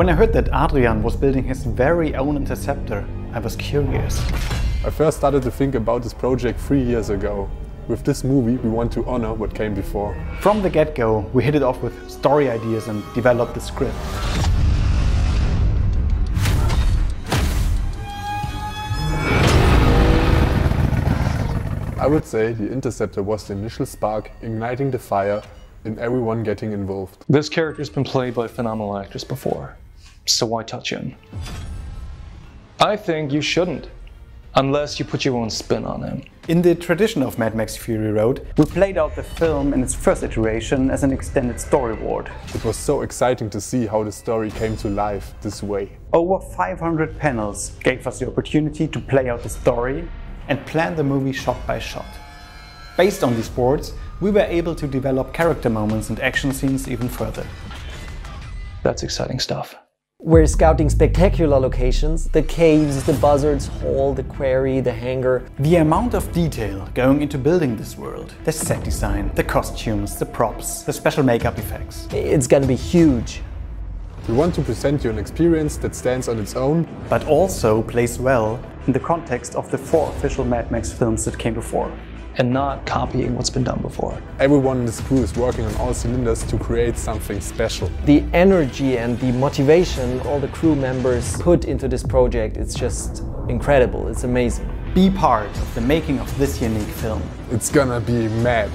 When I heard that Adrian was building his very own interceptor, I was curious. I first started to think about this project three years ago. With this movie, we want to honor what came before. From the get-go, we hit it off with story ideas and developed the script. I would say the Interceptor was the initial spark, igniting the fire in everyone getting involved. This character's been played by phenomenal actors before, so why touch him? I think you shouldn't, unless you put your own spin on him. In the tradition of Mad Max Fury Road, we played out the film in its first iteration as an extended storyboard. It was so exciting to see how the story came to life this way. Over 500 panels gave us the opportunity to play out the story and plan the movie shot by shot. Based on these boards, we were able to develop character moments and action scenes even further. That's exciting stuff. We're scouting spectacular locations, the caves, the buzzards hall, the quarry, the hangar. The amount of detail going into building this world, the set design, the costumes, the props, the special makeup effects. It's gonna be huge. We want to present you an experience that stands on its own, but also plays well in the context of the four official Mad Max films that came before. And not copying what's been done before. Everyone in this crew is working on all cylinders to create something special. The energy and the motivation all the crew members put into this project, it's just incredible, it's amazing. Be part of the making of this unique film. It's gonna be mad.